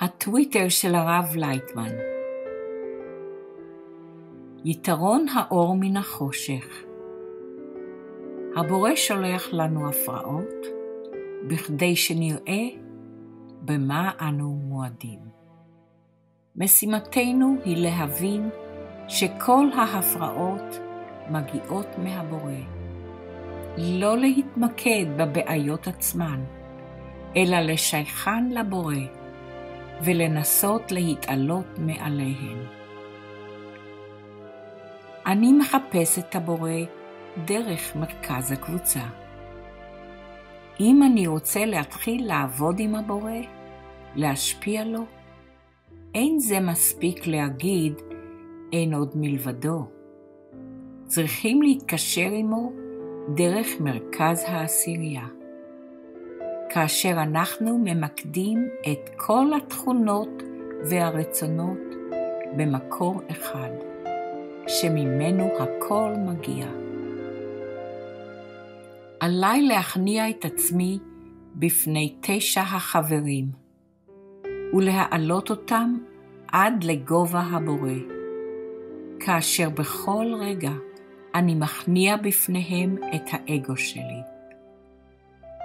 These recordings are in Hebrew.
הטוויטר של הרב לייטמן יתרון האור מן החושך הבורא שולח לנו הפרעות בכדי שנראה במה אנו מועדים. משימתנו היא להבין שכל ההפרעות מגיעות מהבורא. לא להתמקד בבעיות עצמן, אלא לשייכן לבורא ולנסות להתעלות מעליהן. אני מחפש את הבורא דרך מרכז הקבוצה. אם אני רוצה להתחיל לעבוד עם הבורא, להשפיע לו, אין זה מספיק להגיד אין עוד מלבדו. צריכים להתקשר עמו דרך מרכז העשירייה. כאשר אנחנו ממקדים את כל התכונות והרצונות במקור אחד, שממנו הכל מגיע. עליי להכניע את עצמי בפני תשע החברים, ולהעלות אותם עד לגובה הבורא, כאשר בכל רגע אני מכניע בפניהם את האגו שלי.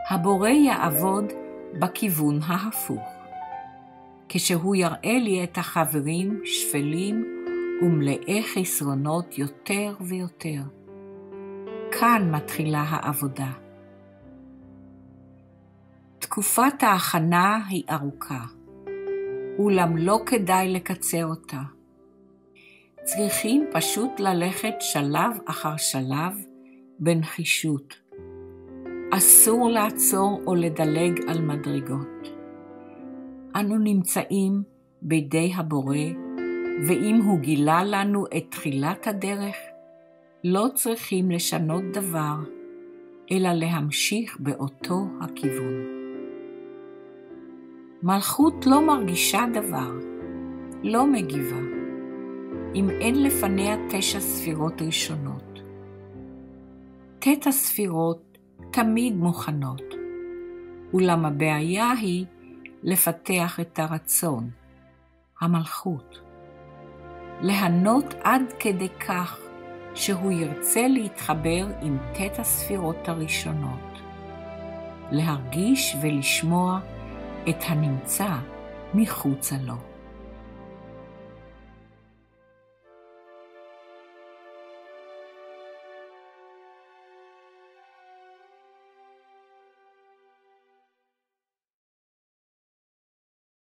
הבורא יעבוד בכיוון ההפוך, כשהוא יראה לי את החברים שפלים ומלאי חסרונות יותר ויותר. כאן מתחילה העבודה. תקופת ההכנה היא ארוכה, אולם לא כדאי לקצר אותה. צריכים פשוט ללכת שלב אחר שלב בנחישות. אסור לעצור או לדלג על מדרגות. אנו נמצאים בידי הבורא, ואם הוא גילה לנו את תחילת הדרך, לא צריכים לשנות דבר, אלא להמשיך באותו הכיוון. מלכות לא מרגישה דבר, לא מגיבה, אם אין לפניה תשע ספירות ראשונות. ט' הספירות תמיד מוכנות, אולם הבעיה היא לפתח את הרצון, המלכות. להנות עד כדי כך שהוא ירצה להתחבר עם ט' הספירות הראשונות, להרגיש ולשמוע את הנמצא מחוצה לו.